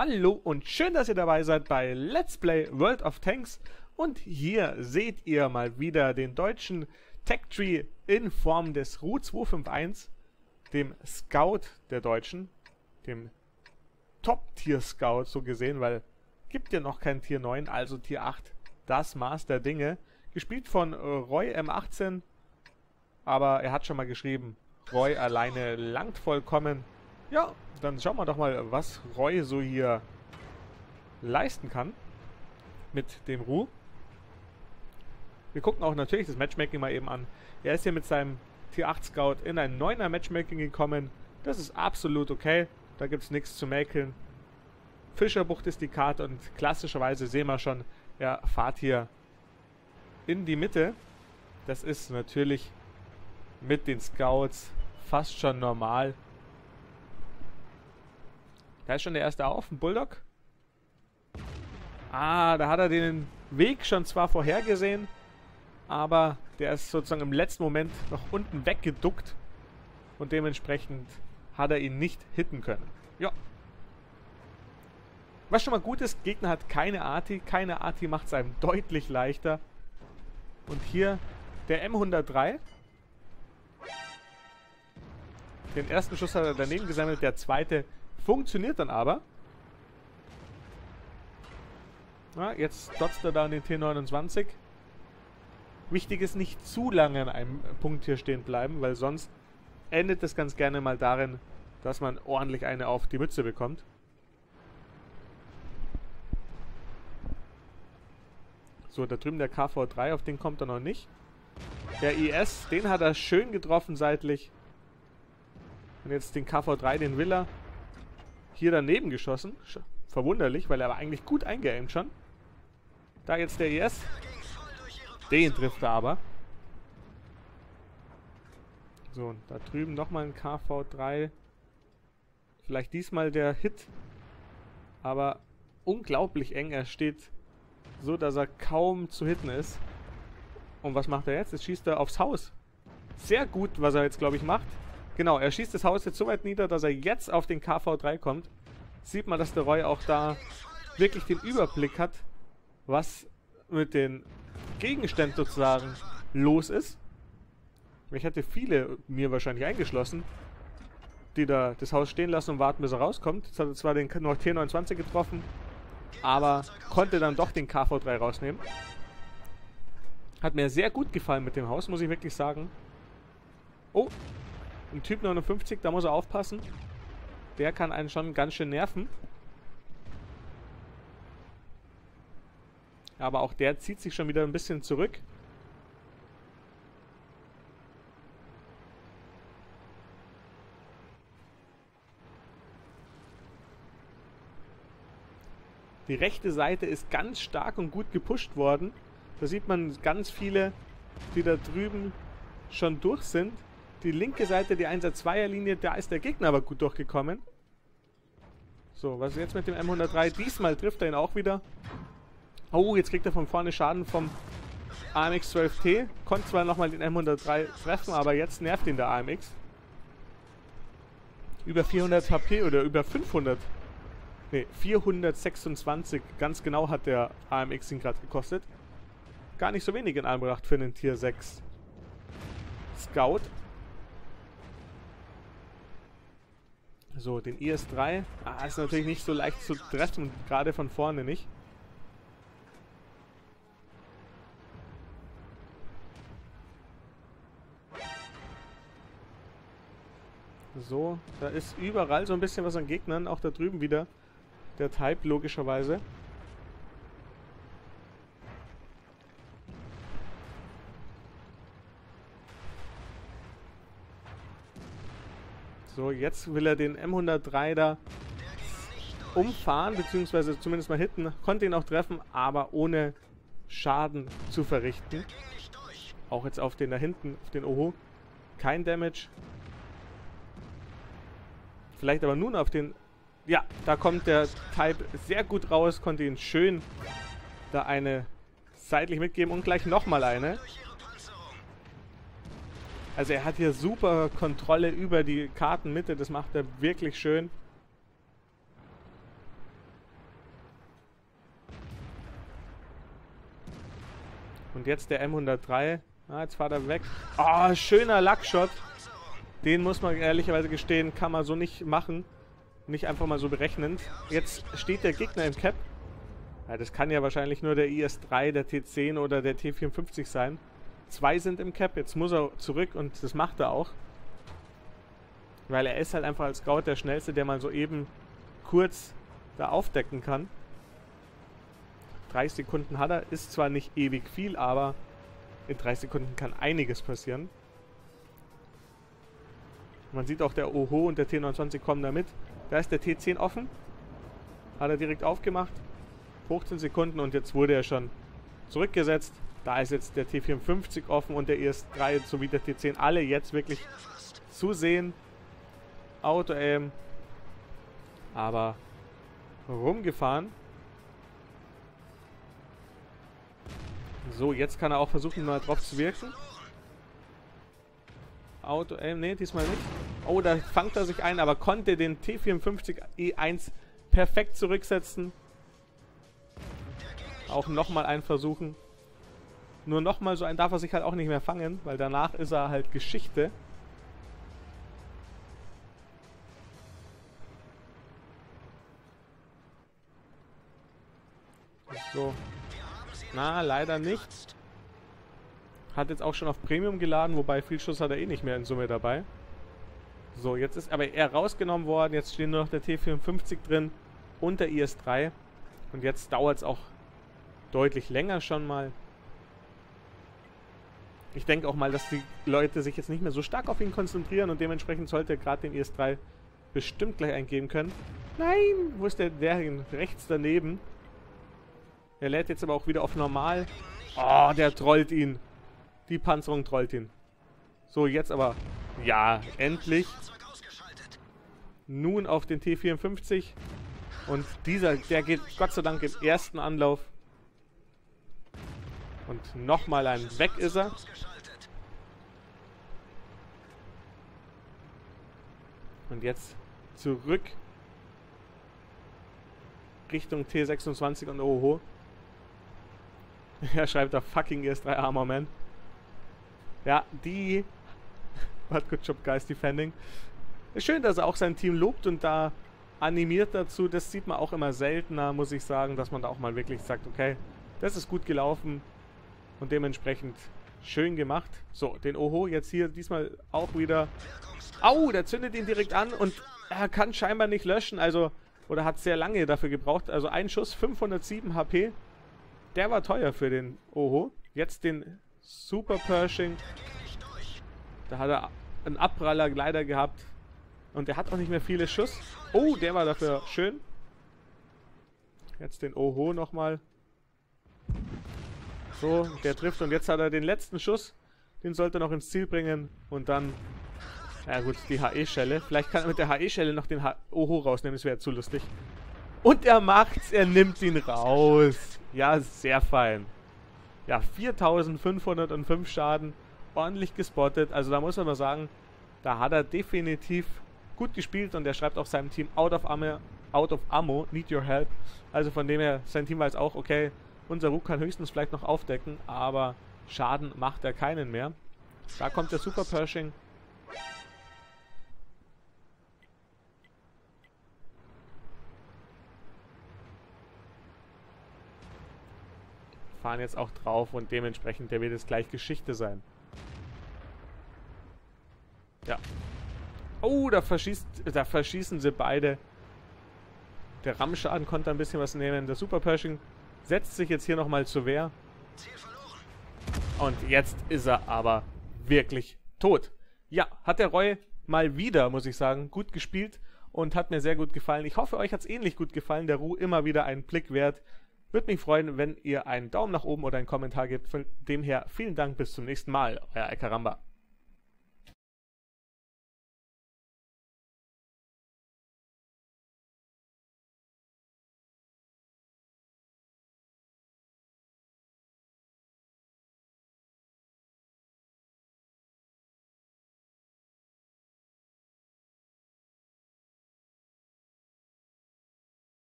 Hallo und schön, dass ihr dabei seid bei Let's Play World of Tanks. Und hier seht ihr mal wieder den deutschen Tech Tree in Form des Ru 251, dem Scout der Deutschen, dem Top-Tier-Scout so gesehen, weil gibt ja noch kein Tier 9, also Tier 8, das Maß der Dinge. Gespielt von Roy M18, aber er hat schon mal geschrieben, Roy alleine langt vollkommen. Ja, dann schauen wir doch mal, was Roy so hier leisten kann mit dem Ru. Wir gucken auch natürlich das Matchmaking mal eben an. Er ist hier mit seinem Tier 8 Scout in ein 9er Matchmaking gekommen. Das ist absolut okay. Da gibt es nichts zu mäkeln. Fischerbucht ist die Karte und klassischerweise sehen wir schon, er fahrt hier in die Mitte. Das ist natürlich mit den Scouts fast schon normal. Da ist schon der erste auf, ein Bulldog. Ah, da hat er den Weg schon zwar vorhergesehen, aber der ist sozusagen im letzten Moment noch unten weggeduckt und dementsprechend hat er ihn nicht hitten können. Ja. Was schon mal gut ist, Gegner hat keine Arti. Keine Arti macht es einem deutlich leichter. Und hier der M103. Den ersten Schuss hat er daneben gesammelt, der zweite funktioniert dann aber. Na, jetzt dotzt er da an den T29. Wichtig ist nicht zu lange an einem Punkt hier stehen bleiben, weil sonst endet es ganz gerne mal darin, dass man ordentlich eine auf die Mütze bekommt. So, da drüben der KV3, auf den kommt er noch nicht. Der IS, den hat er schön getroffen seitlich. Und jetzt den KV3, den will er. Hier daneben geschossen. Verwunderlich, weil er war eigentlich gut eingeaimt schon. Da jetzt der IS. Den trifft er aber. So, und da drüben nochmal ein KV3. Vielleicht diesmal der Hit. Aber unglaublich eng. Er steht so, dass er kaum zu hitten ist. Und was macht er jetzt? Jetzt schießt er aufs Haus. Sehr gut, was er jetzt, glaube ich, macht. Genau, er schießt das Haus jetzt so weit nieder, dass er jetzt auf den KV3 kommt. Sieht man, dass der Roy auch da wirklich den Überblick hat, was mit den Gegenständen sozusagen los ist. Ich hätte viele mir wahrscheinlich eingeschlossen, die da das Haus stehen lassen und warten, bis er rauskommt. Jetzt hat er zwar den noch T29 getroffen, aber konnte dann doch den KV3 rausnehmen. Hat mir sehr gut gefallen mit dem Haus, muss ich wirklich sagen. Oh, ein Typ 59, da muss er aufpassen. Der kann einen schon ganz schön nerven. Aber auch der zieht sich schon wieder ein bisschen zurück. Die rechte Seite ist ganz stark und gut gepusht worden. Da sieht man ganz viele, die da drüben schon durch sind. Die linke Seite, die 1er-2er Linie, da ist der Gegner aber gut durchgekommen. So, was ist jetzt mit dem M103? Diesmal trifft er ihn auch wieder. Oh, jetzt kriegt er von vorne Schaden vom AMX 12T. Konnte zwar nochmal den M103 treffen, aber jetzt nervt ihn der AMX. Über 400 HP oder über 500. Ne, 426. Ganz genau hat der AMX ihn gerade gekostet. Gar nicht so wenig in Anbetracht für einen Tier 6 Scout. So, den IS-3. Ah, ist natürlich nicht so leicht zu treffen, gerade von vorne nicht. So, da ist überall so ein bisschen was an Gegnern, auch da drüben wieder. Der Type, logischerweise. So, jetzt will er den M103 da umfahren, beziehungsweise zumindest mal hitten. Konnte ihn auch treffen, aber ohne Schaden zu verrichten. Auch jetzt auf den da hinten, auf den Oho. Kein Damage. Vielleicht aber nun auf den... Ja, da kommt der Type sehr gut raus, konnte ihn schön da eine seitlich mitgeben und gleich nochmal eine. Also er hat hier super Kontrolle über die Kartenmitte, das macht er wirklich schön. Und jetzt der M103. Ah, jetzt fahrt er weg. Ah, oh, schöner Luckshot. Den muss man ehrlicherweise gestehen, kann man so nicht machen. Nicht einfach mal so berechnend. Jetzt steht der Gegner im Cap. Ja, das kann ja wahrscheinlich nur der IS-3, der T10 oder der T54 sein. Zwei sind im Cap, jetzt muss er zurück und das macht er auch. Weil er ist halt einfach als Scout der Schnellste, der mal so eben kurz da aufdecken kann. 30 Sekunden hat er, ist zwar nicht ewig viel, aber in 30 Sekunden kann einiges passieren. Man sieht auch, der Oho und der T29 kommen da mit. Da ist der T10 offen. Hat er direkt aufgemacht. 15 Sekunden und jetzt wurde er schon zurückgesetzt. Da ist jetzt der T54 offen und der ES3 sowie der T10 alle jetzt wirklich zu sehen. Auto-Aim. Aber rumgefahren. So, jetzt kann er auch versuchen, mal drauf zu wirken. Auto-Aim, ne, diesmal nicht. Oh, da fangt er sich ein, aber konnte den T54 E1 perfekt zurücksetzen. Auch nochmal einen versuchen. Nur nochmal so einen darf er sich halt auch nicht mehr fangen, weil danach ist er halt Geschichte. So. Na, leider nicht. Hat jetzt auch schon auf Premium geladen, wobei viel Schuss hat er eh nicht mehr in Summe dabei. So, jetzt ist aber er rausgenommen worden. Jetzt stehen nur noch der T54 drin und der IS-3. Und jetzt dauert es auch deutlich länger schon mal. Ich denke auch mal, dass die Leute sich jetzt nicht mehr so stark auf ihn konzentrieren und dementsprechend sollte er gerade den IS-3 bestimmt gleich eingeben können. Nein, wo ist der, der? Rechts daneben. Er lädt jetzt aber auch wieder auf normal. Oh, der trollt ihn. Die Panzerung trollt ihn. So, jetzt aber. Ja, endlich. Nun auf den T54. Und dieser, der geht Gott sei Dank im ersten Anlauf. Und nochmal ein Weg ist er. Und jetzt zurück Richtung T26 und Oho. Er schreibt da fucking ES3 Armor Man. Ja, die. What good job, guys, defending. Schön, dass er auch sein Team lobt und da animiert dazu. Das sieht man auch immer seltener, muss ich sagen, dass man da auch mal wirklich sagt, okay, das ist gut gelaufen und dementsprechend schön gemacht. So, den Oho jetzt hier diesmal auch wieder. Au, der zündet ihn direkt an und er kann scheinbar nicht löschen, also oder hat sehr lange dafür gebraucht. Also ein Schuss, 507 HP. Der war teuer für den Oho. Jetzt den Super Pershing. Da hat er einen Abpraller leider gehabt. Und der hat auch nicht mehr viele Schuss. Oh, der war dafür schön. Jetzt den Oho nochmal. So, der trifft und jetzt hat er den letzten Schuss. Den sollte er noch ins Ziel bringen. Und dann, ja gut, die HE-Schelle. Vielleicht kann er mit der HE-Schelle noch den Oho rausnehmen, das wäre zu lustig. Und er macht's, er nimmt ihn raus. Ja, sehr fein. Ja, 4505 Schaden. Ordentlich gespottet. Also da muss man mal sagen, da hat er definitiv gut gespielt und er schreibt auch seinem Team out of ammo, out of ammo, need your help. Also von dem her, sein Team weiß auch, okay, unser Rook kann höchstens vielleicht noch aufdecken, aber Schaden macht er keinen mehr. Da kommt der Super Pershing. fahren jetzt auch drauf und dementsprechend der wird es gleich Geschichte sein. Ja. Oh, da, verschießt, da verschießen sie beide. Der Rammschaden konnte ein bisschen was nehmen. Der Super Pershing setzt sich jetzt hier nochmal zur Wehr. Und jetzt ist er aber wirklich tot. Ja, hat der Roy mal wieder, muss ich sagen, gut gespielt und hat mir sehr gut gefallen. Ich hoffe, euch hat es ähnlich gut gefallen. Der Ruh immer wieder einen Blick wert. Würde mich freuen, wenn ihr einen Daumen nach oben oder einen Kommentar gebt. Von dem her vielen Dank, bis zum nächsten Mal. Euer Ekaramba.